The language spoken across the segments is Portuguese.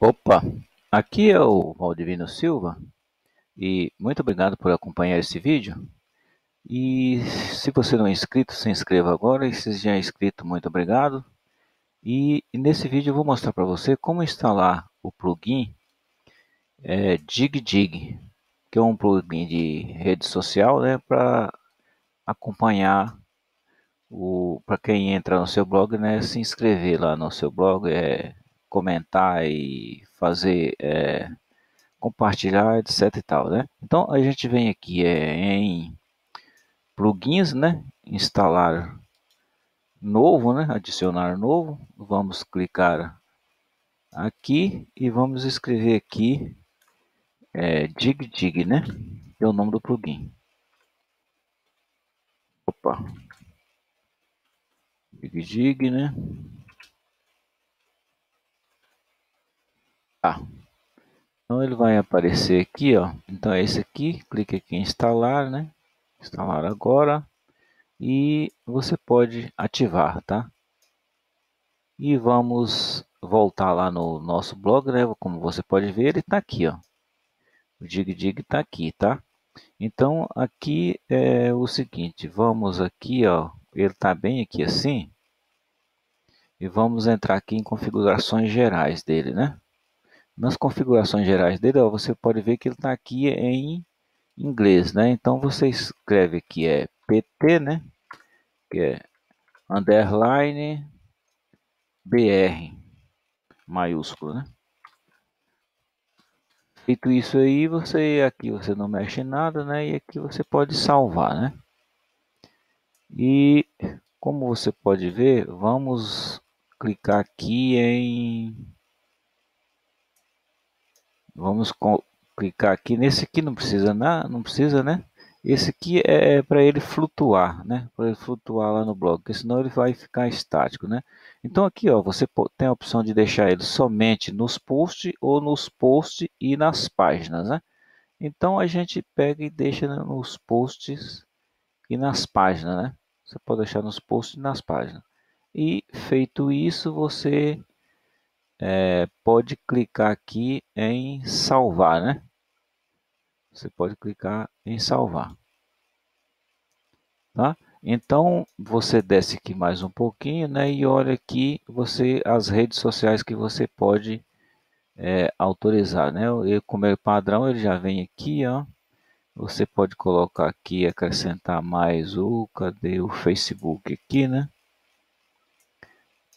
Opa, aqui é o Valdivino Silva e muito obrigado por acompanhar esse vídeo. E se você não é inscrito, se inscreva agora e se já é inscrito, muito obrigado. E nesse vídeo eu vou mostrar para você como instalar o plugin é, DigDig, que é um plugin de rede social né, para acompanhar para quem entra no seu blog, né, se inscrever lá no seu blog, é, comentar e fazer, é, compartilhar, etc e tal, né? Então a gente vem aqui é, em plugins, né? Instalar novo, né? Adicionar novo. Vamos clicar aqui e vamos escrever aqui é, dig dig, né? É o nome do plugin. Opa, Dig Dig, né? Tá. Então ele vai aparecer aqui, ó. Então é esse aqui, clique aqui em instalar, né? Instalar agora. E você pode ativar, tá? E vamos voltar lá no nosso blog, né? Como você pode ver, ele está aqui, ó. O Dig Dig está aqui, tá? Então aqui é o seguinte, vamos aqui, ó, ele está bem aqui assim. E vamos entrar aqui em configurações gerais dele, né? Nas configurações gerais dele, ó, você pode ver que ele está aqui em inglês, né? Então você escreve aqui é PT, né? Que é underline BR maiúsculo, né? Feito isso aí, você aqui você não mexe em nada, né? E aqui você pode salvar, né? E como você pode ver, vamos clicar aqui em... Vamos clicar aqui nesse aqui, não precisa, não, precisa, né? Esse aqui é, é para ele flutuar, né? Para ele flutuar lá no blog, porque senão ele vai ficar estático, né? Então aqui, ó, você tem a opção de deixar ele somente nos posts ou nos posts e nas páginas, né? Então a gente pega e deixa nos posts e nas páginas, né? Você pode deixar nos posts e nas páginas. E feito isso, você é, pode clicar aqui em salvar, né? Você pode clicar em salvar. Tá? Então, você desce aqui mais um pouquinho, né? E olha aqui você as redes sociais que você pode é, autorizar, né? Eu, como é padrão, ele já vem aqui, ó. Você pode colocar aqui, acrescentar mais o, cadê o Facebook aqui, né?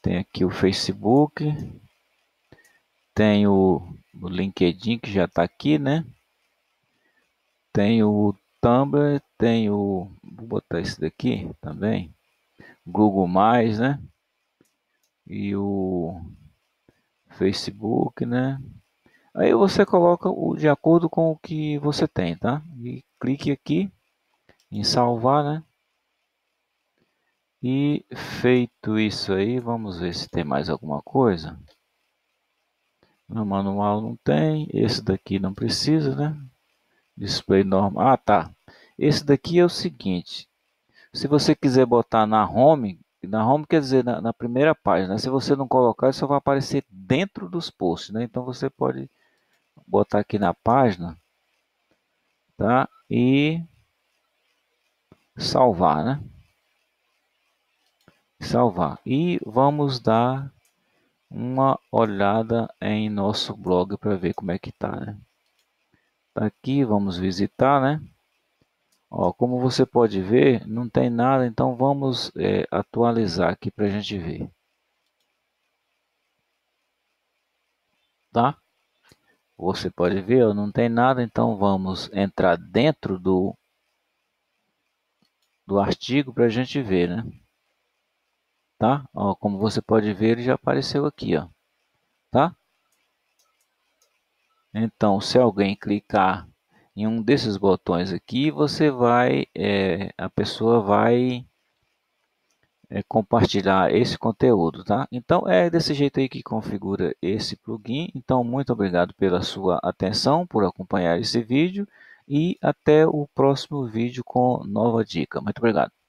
Tem aqui o Facebook, tem o, o LinkedIn que já está aqui, né? Tem o Tumblr, tem o, vou botar esse daqui também, Google+, né? E o Facebook, né? Aí você coloca o de acordo com o que você tem, tá? E clique aqui em salvar, né? E feito isso aí, vamos ver se tem mais alguma coisa. No manual não tem, esse daqui não precisa, né? Display normal. Ah, tá. Esse daqui é o seguinte. Se você quiser botar na home, na home quer dizer na, na primeira página. Se você não colocar, só vai aparecer dentro dos posts, né? Então você pode botar aqui na página, tá? E salvar, né? Salvar. E vamos dar uma olhada em nosso blog para ver como é que tá, né? Tá aqui, vamos visitar, né? Ó, como você pode ver, não tem nada, então vamos é, atualizar aqui para a gente ver. Tá? Você pode ver, ó, não tem nada, então vamos entrar dentro do, do artigo para a gente ver, né? Tá? Ó, como você pode ver, ele já apareceu aqui, ó. Tá? Então, se alguém clicar em um desses botões aqui, você vai, é, a pessoa vai é, compartilhar esse conteúdo, tá? Então é desse jeito aí que configura esse plugin. Então muito obrigado pela sua atenção, por acompanhar esse vídeo e até o próximo vídeo com nova dica. Muito obrigado.